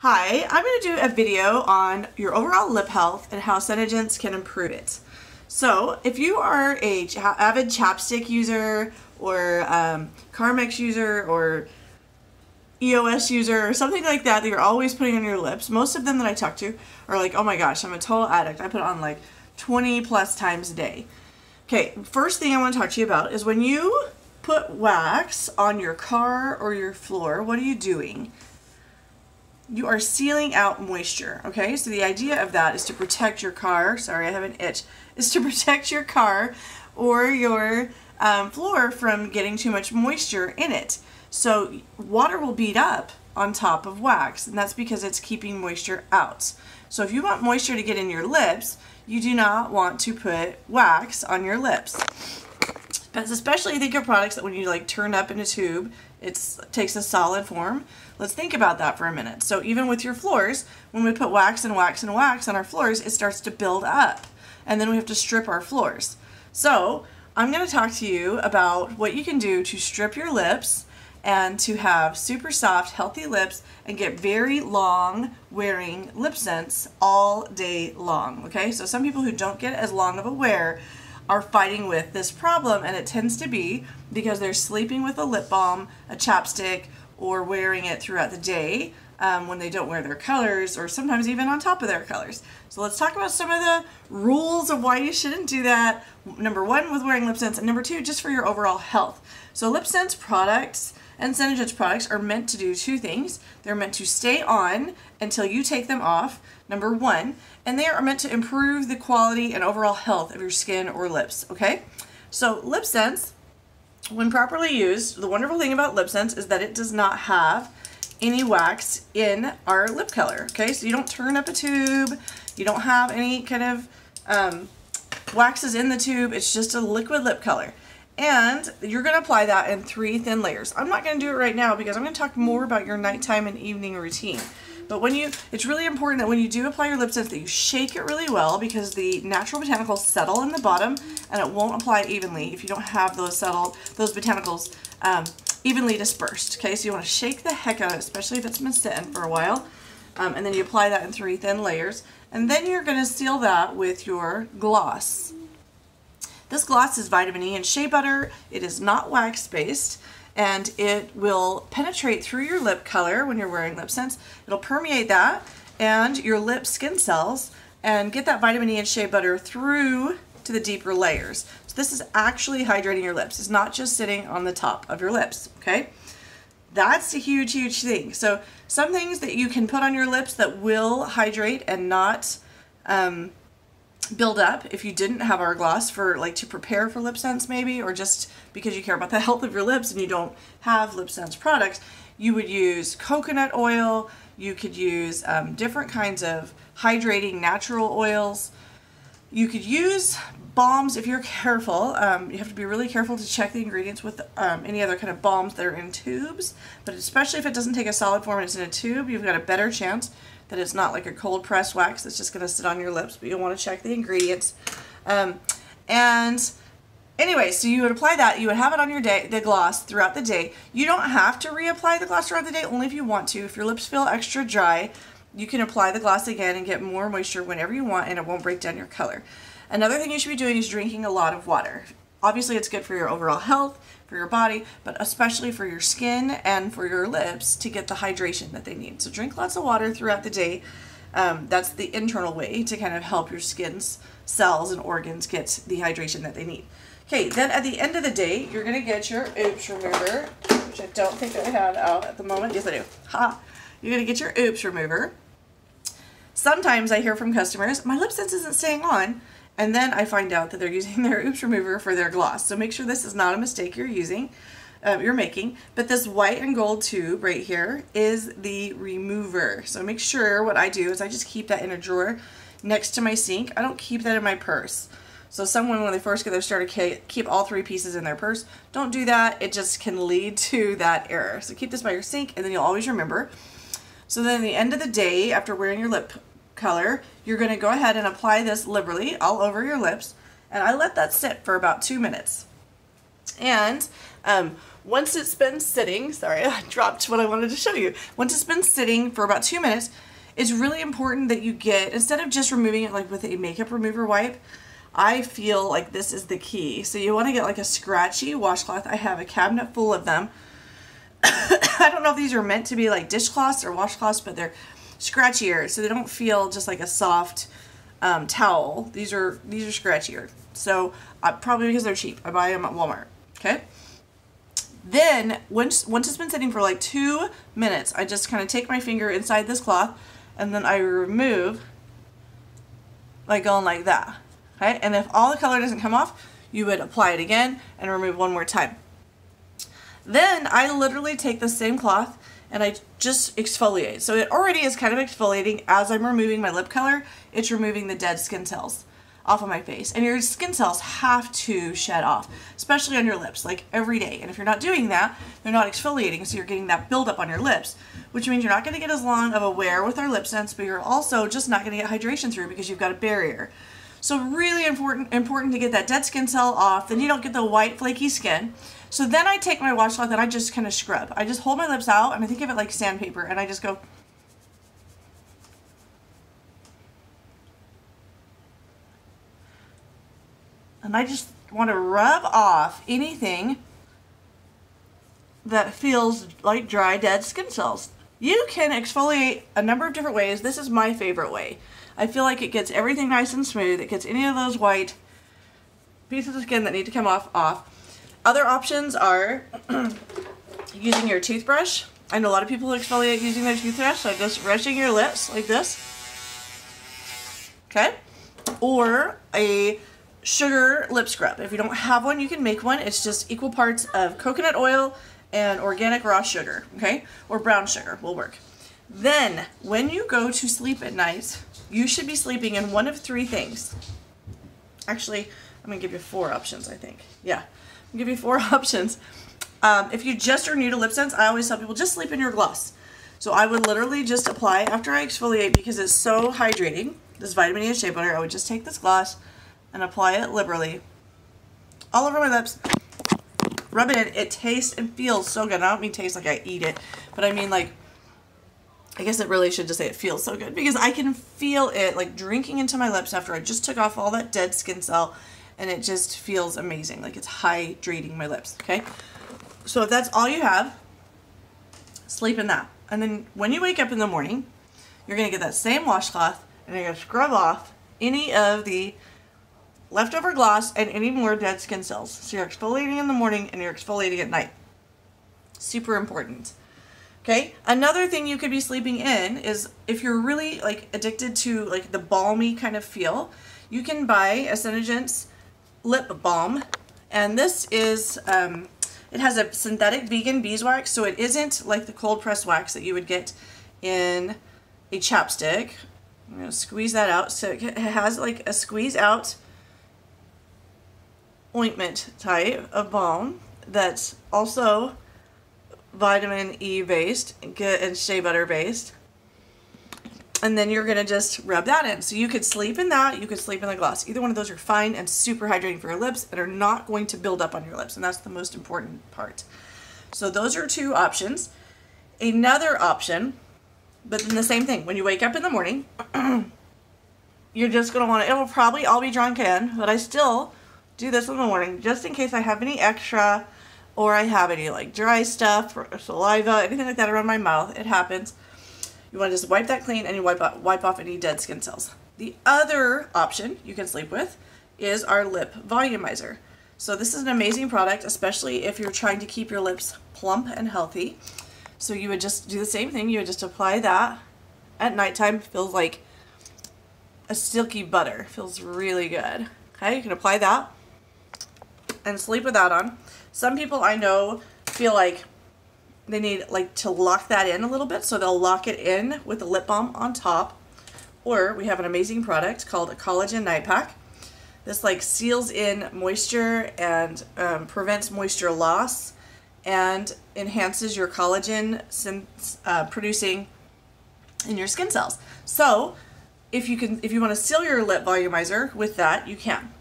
Hi, I'm going to do a video on your overall lip health and how Senegence can improve it. So, if you are a avid chapstick user or um, Carmex user or EOS user or something like that that you're always putting on your lips, most of them that I talk to are like, oh my gosh, I'm a total addict. I put on like 20 plus times a day. Okay, first thing I want to talk to you about is when you put wax on your car or your floor, what are you doing? You are sealing out moisture, okay? So the idea of that is to protect your car, sorry I have an itch, is to protect your car or your um, floor from getting too much moisture in it. So water will bead up on top of wax and that's because it's keeping moisture out. So if you want moisture to get in your lips, you do not want to put wax on your lips. But especially think of products that when you like turn up in a tube, it takes a solid form. Let's think about that for a minute. So even with your floors, when we put wax and wax and wax on our floors, it starts to build up. And then we have to strip our floors. So I'm going to talk to you about what you can do to strip your lips and to have super soft, healthy lips and get very long wearing lip sense all day long. Okay, so some people who don't get as long of a wear are fighting with this problem and it tends to be because they're sleeping with a lip balm, a chapstick, or wearing it throughout the day um, when they don't wear their colors or sometimes even on top of their colors. So let's talk about some of the rules of why you shouldn't do that. Number one with wearing lip sense and number two just for your overall health. So lip sense products and Senegence products are meant to do two things. They're meant to stay on until you take them off, number one, and they are meant to improve the quality and overall health of your skin or lips, okay? So lip sense when properly used, the wonderful thing about lip sense is that it does not have any wax in our lip color. Okay, so you don't turn up a tube, you don't have any kind of um, waxes in the tube, it's just a liquid lip color. And you're going to apply that in three thin layers. I'm not going to do it right now because I'm to talk more about your nighttime and evening routine. But when you, it's really important that when you do apply your lip that you shake it really well because the natural botanicals settle in the bottom and it won't apply evenly if you don't have those settled, those botanicals um, evenly dispersed. Okay, so you want to shake the heck out of it, especially if it's been sitting for a while. Um, and then you apply that in three thin layers. And then you're going to seal that with your gloss. This gloss is vitamin E and shea butter. It is not wax based and it will penetrate through your lip color when you're wearing lip sense. It'll permeate that and your lip skin cells and get that vitamin E and shea butter through to the deeper layers. So this is actually hydrating your lips. It's not just sitting on the top of your lips, okay? That's a huge, huge thing. So some things that you can put on your lips that will hydrate and not um, build up if you didn't have our gloss for like to prepare for lip sense maybe or just because you care about the health of your lips and you don't have lip sense products you would use coconut oil. You could use um, different kinds of hydrating natural oils. You could use balms if you're careful. Um, you have to be really careful to check the ingredients with um, any other kind of balms that are in tubes but especially if it doesn't take a solid form and it's in a tube you've got a better chance that it's not like a cold pressed wax that's just going to sit on your lips, but you'll want to check the ingredients. Um, and anyway, so you would apply that, you would have it on your day, the gloss throughout the day. You don't have to reapply the gloss throughout the day, only if you want to. If your lips feel extra dry, you can apply the gloss again and get more moisture whenever you want and it won't break down your color. Another thing you should be doing is drinking a lot of water. Obviously, it's good for your overall health, for your body, but especially for your skin and for your lips to get the hydration that they need. So drink lots of water throughout the day. Um, that's the internal way to kind of help your skin's cells and organs get the hydration that they need. Okay, then at the end of the day, you're to get your oops remover, which I don't think I have out at the moment. Yes, I do. Ha! You're to get your oops remover. Sometimes I hear from customers, my lip sense isn't staying on. And then I find out that they're using their oops remover for their gloss. So make sure this is not a mistake you're using, uh, you're making. But this white and gold tube right here is the remover. So make sure what I do is I just keep that in a drawer next to my sink. I don't keep that in my purse. So someone, when they first get their starter kit, keep all three pieces in their purse. Don't do that. It just can lead to that error. So keep this by your sink and then you'll always remember. So then at the end of the day, after wearing your lip color, you're going to go ahead and apply this liberally all over your lips. And I let that sit for about two minutes. And um, once it's been sitting, sorry, I dropped what I wanted to show you. Once it's been sitting for about two minutes, it's really important that you get, instead of just removing it like with a makeup remover wipe, I feel like this is the key. So you want to get like a scratchy washcloth. I have a cabinet full of them. I don't know if these are meant to be like dishcloths or washcloths, but they're scratchier, so they don't feel just like a soft um, towel. These are these are scratchier. So uh, probably because they're cheap. I buy them at Walmart. Okay. Then once once it's been sitting for like two minutes, I just kind of take my finger inside this cloth, and then I remove, like going like that. Okay. And if all the color doesn't come off, you would apply it again and remove one more time. Then I literally take the same cloth and I just exfoliate. So it already is kind of exfoliating as I'm removing my lip color. It's removing the dead skin cells off of my face. And your skin cells have to shed off, especially on your lips, like every day. And if you're not doing that, they're not exfoliating, so you're getting that buildup on your lips, which means you're not gonna get as long of a wear with our lip sense, but you're also just not gonna get hydration through because you've got a barrier. So really important, important to get that dead skin cell off, then you don't get the white flaky skin. So then I take my washcloth and I just kind of scrub. I just hold my lips out and I think of it like sandpaper and I just go and I just want to rub off anything that feels like dry dead skin cells. You can exfoliate a number of different ways. This is my favorite way. I feel like it gets everything nice and smooth. It gets any of those white pieces of skin that need to come off off. Other options are using your toothbrush. I know a lot of people exfoliate using their toothbrush, so just brushing your lips like this. Okay? Or a sugar lip scrub. If you don't have one, you can make one. It's just equal parts of coconut oil and organic raw sugar, okay? Or brown sugar will work. Then, when you go to sleep at night, you should be sleeping in one of three things. Actually, I'm to give you four options, I think. Yeah. I'll give you four options. Um, if you just are new to lip sense, I always tell people just sleep in your gloss. So I would literally just apply after I exfoliate because it's so hydrating. This vitamin E and shea butter, I would just take this gloss and apply it liberally all over my lips. Rub it in. It tastes and feels so good. I don't mean taste like I eat it, but I mean like, I guess it really should just say it feels so good because I can feel it like drinking into my lips after I just took off all that dead skin cell and it just feels amazing. Like it's hydrating my lips, okay? So if that's all you have, sleep in that. And then when you wake up in the morning, you're gonna get that same washcloth and you're gonna scrub off any of the leftover gloss and any more dead skin cells. So you're exfoliating in the morning and you're exfoliating at night. Super important. Okay, another thing you could be sleeping in is if you're really like addicted to like the balmy kind of feel, you can buy a Senegence lip balm. And this is, um, it has a synthetic vegan beeswax, so it isn't like the cold press wax that you would get in a chapstick. I'm to squeeze that out. So it has like a squeeze out ointment type of balm that's also vitamin E based and shea butter based and then you're going to just rub that in. So you could sleep in that, you could sleep in the gloss. Either one of those are fine and super hydrating for your lips and are not going to build up on your lips, and that's the most important part. So those are two options. Another option, but then the same thing, when you wake up in the morning, you're just going to want to, it will probably all be drunk in, but I still do this in the morning just in case I have any extra or I have any like dry stuff or saliva, anything like that around my mouth. It happens. You want to just wipe that clean and you wipe, off, wipe off any dead skin cells. The other option you can sleep with is our lip volumizer. So this is an amazing product, especially if you're trying to keep your lips plump and healthy. So you would just do the same thing. You would just apply that at nighttime. Feels like a silky butter. Feels really good. Okay, you can apply that and sleep with that on. Some people I know feel like they need like to lock that in a little bit so they'll lock it in with the lip balm on top. Or we have an amazing product called a collagen night pack. This like seals in moisture and um, prevents moisture loss and enhances your collagen uh, producing in your skin cells. So if you can if you want to seal your lip volumizer with that you can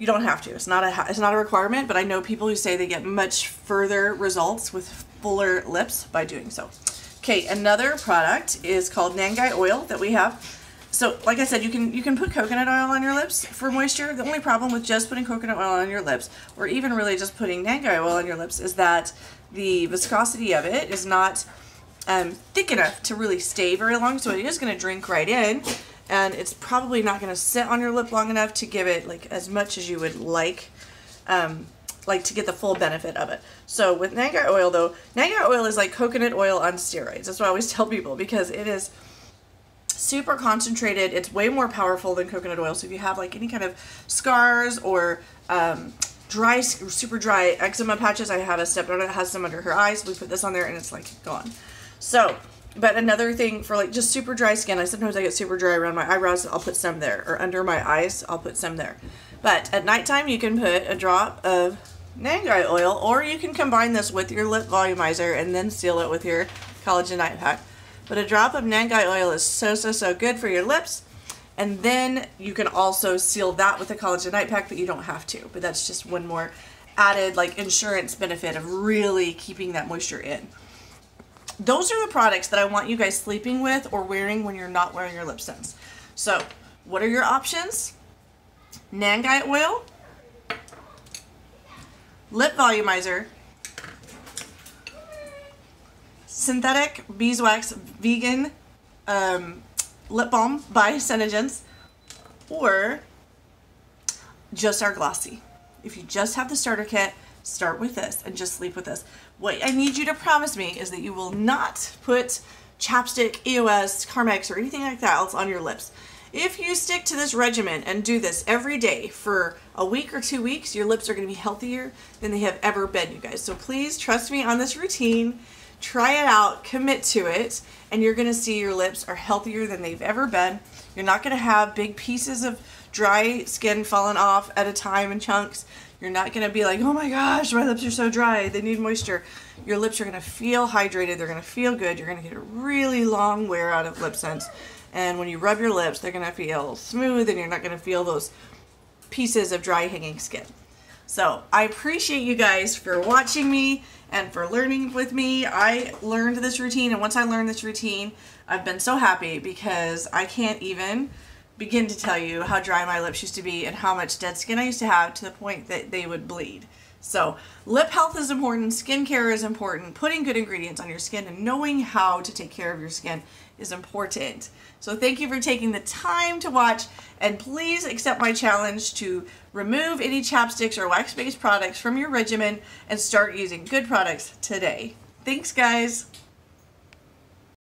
you don't have to. It's not a it's not a requirement, but I know people who say they get much further results with fuller lips by doing so. Okay, another product is called Nangai oil that we have. So, like I said, you can you can put coconut oil on your lips for moisture. The only problem with just putting coconut oil on your lips, or even really just putting Nangai oil on your lips, is that the viscosity of it is not um, thick enough to really stay very long. So it is going to drink right in, and it's probably not going to sit on your lip long enough to give it like as much as you would like. Um, like to get the full benefit of it. So with Nangai oil though, Nangai oil is like coconut oil on steroids. That's what I always tell people because it is super concentrated. It's way more powerful than coconut oil. So if you have like any kind of scars or um, dry, super dry eczema patches, I have a stepdaughter that has some under her eyes. We put this on there and it's like gone. So, but another thing for like just super dry skin, I sometimes I get super dry around my eyebrows. I'll put some there or under my eyes. I'll put some there. But at nighttime, you can put a drop of Nangai oil, or you can combine this with your lip volumizer and then seal it with your collagen night pack. But a drop of Nangai oil is so, so, so good for your lips. And then you can also seal that with a collagen night pack, but you don't have to. But that's just one more added like insurance benefit of really keeping that moisture in. Those are the products that I want you guys sleeping with or wearing when you're not wearing your lip sense. So what are your options? Nangai oil, lip volumizer, synthetic beeswax vegan um, lip balm by Senegence, or just our glossy. If you just have the starter kit, start with this and just sleep with this. What I need you to promise me is that you will not put chapstick, EOS, Carmex, or anything like that else on your lips. If you stick to this regimen and do this every day for a week or two weeks, your lips are going to be healthier than they have ever been, you guys. So please trust me on this routine. Try it out, commit to it, and you're going to see your lips are healthier than they've ever been. You're not going to have big pieces of dry skin falling off at a time in chunks. You're not going to be like, oh my gosh, my lips are so dry. They need moisture. Your lips are going to feel hydrated. They're going to feel good. You're going to get a really long wear out of lip sense and when you rub your lips they're going to feel smooth and you're not going to feel those pieces of dry hanging skin. So I appreciate you guys for watching me and for learning with me. I learned this routine and once I learned this routine I've been so happy because I can't even begin to tell you how dry my lips used to be and how much dead skin I used to have to the point that they would bleed. So lip health is important, skincare is important, putting good ingredients on your skin and knowing how to take care of your skin is important. So thank you for taking the time to watch and please accept my challenge to remove any chapsticks or wax-based products from your regimen and start using good products today. Thanks guys!